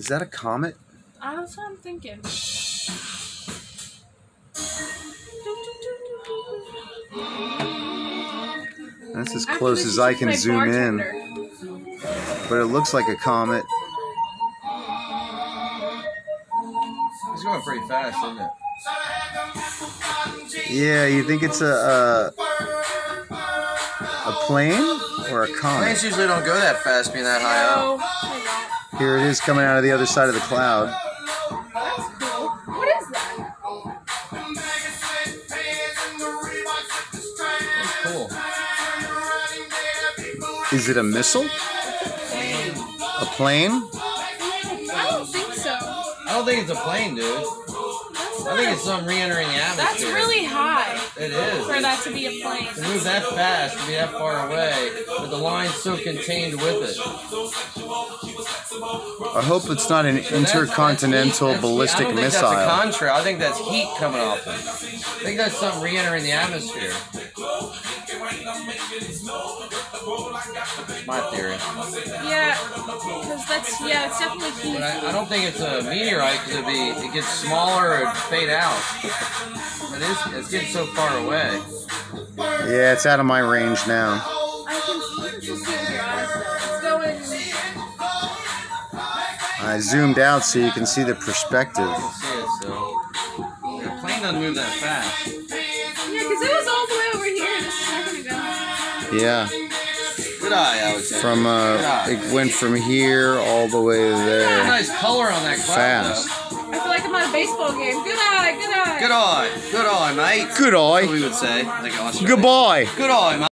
Is that a comet? Uh, That's what I'm thinking. That's as close as I can play zoom in. But it looks like a comet. It's going pretty fast, isn't it? Yeah, you think it's a a, a plane or a con? Planes usually don't go that fast being that high up. No, they don't. Here it is coming out of the other side of the cloud. That's cool. What is that? That's cool. Is it a missile? Hey. A plane? I don't think so. I don't think it's a plane, dude. That's I think it's some re-entering atmosphere. That's really high It is. for that to be a plane. To move that fast, to be that far away, but the line's so contained with it. I hope it's not an That's- that's heat- intercontinental that's heat. ballistic I don't think missile. That's a contrail. I think that's heat coming off it. I think that's something re-entering the atmosphere. That's my theory. Yeah, because that's yeah, it's definitely heat. But I, I don't think it's a meteorite because it'd be it gets smaller and fade out. It is. It's getting so far away. Yeah, it's out of my range now. I can just see your eyes. It's going. I zoomed out so you can see the perspective. You can see it. So the plane doesn't move that fast. Yeah, Good eye, I would say. from uh, it went from here all the way to Got a there. nice color on that cloud. Fast. I feel like I'm at a baseball game. Good eye, good eye. Good eye. Good eye, mate. Good That's what eye. we would say. Like Australia. Goodbye. Good eye, mate.